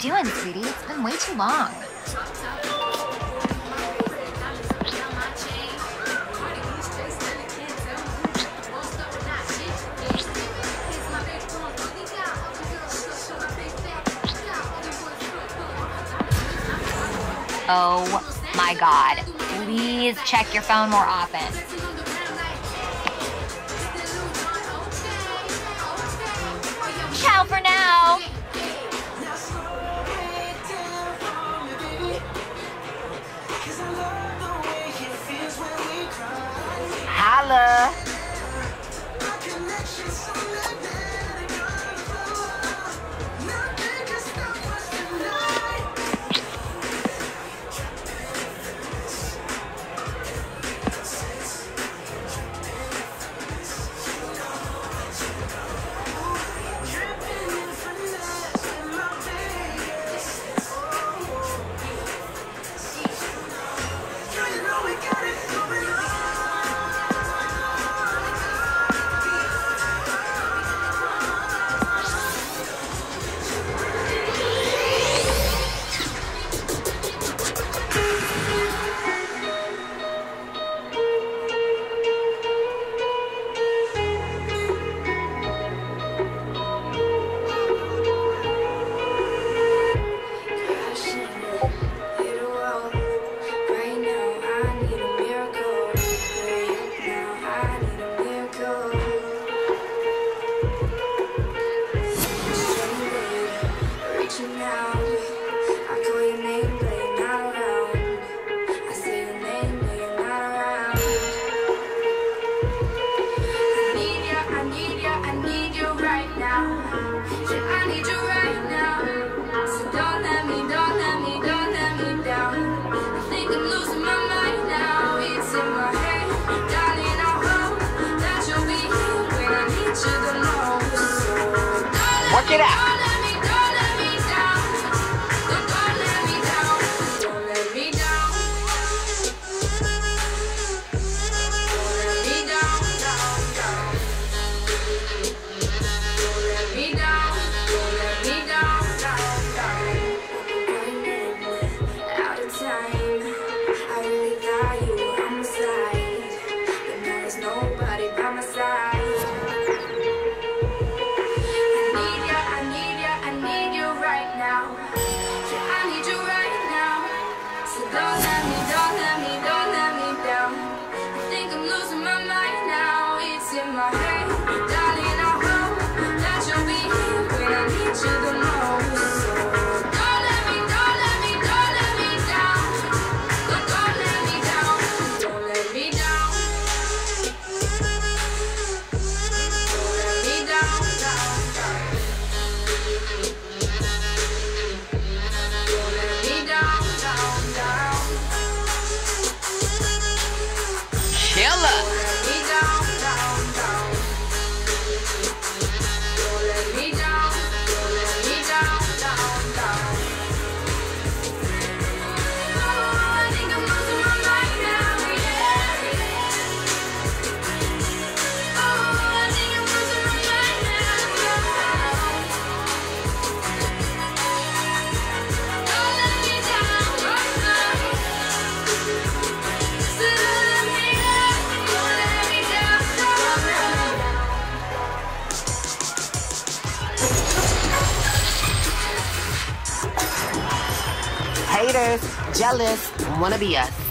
doing, sweetie? It's been way too long. Oh my god. Please check your phone more often. Holla. Get out. haters, jealous, wanna be us.